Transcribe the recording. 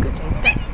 Good job.